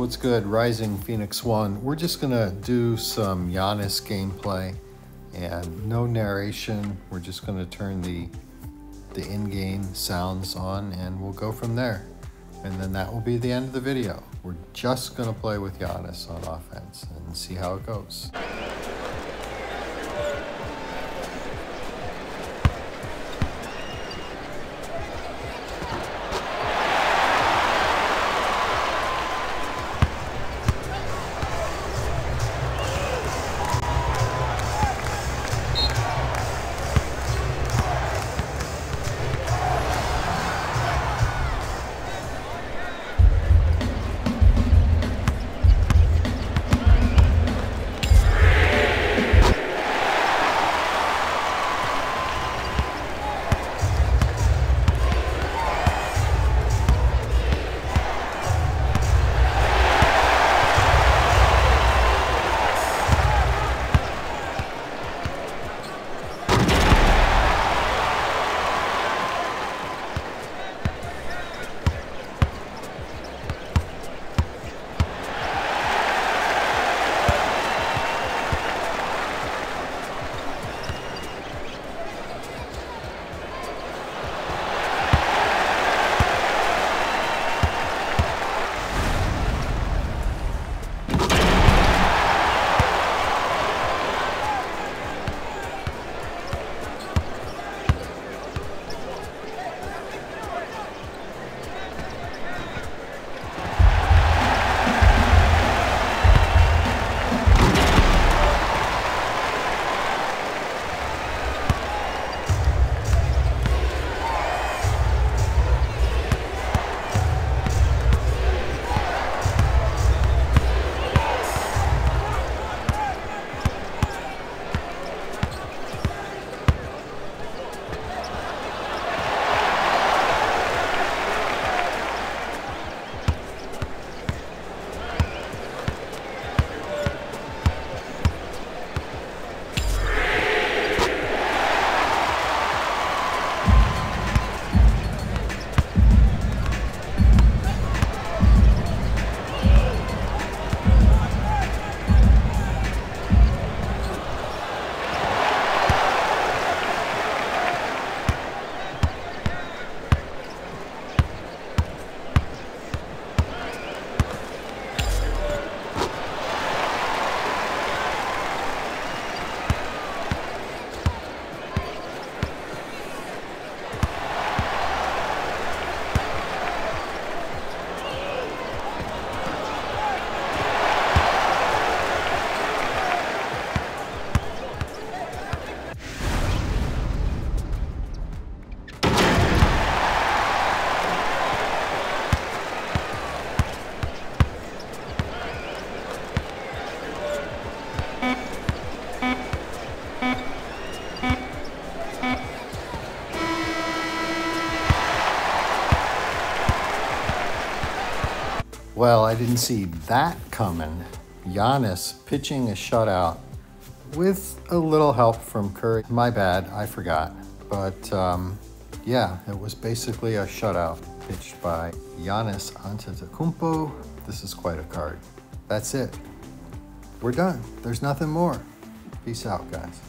what's good? Rising Phoenix 1. We're just gonna do some Giannis gameplay and no narration. We're just gonna turn the, the in-game sounds on and we'll go from there. And then that will be the end of the video. We're just gonna play with Giannis on offense and see how it goes. Well, I didn't see that coming. Giannis pitching a shutout with a little help from Curry. My bad, I forgot. But um, yeah, it was basically a shutout pitched by Giannis Antetokounmpo. This is quite a card. That's it. We're done. There's nothing more. Peace out, guys.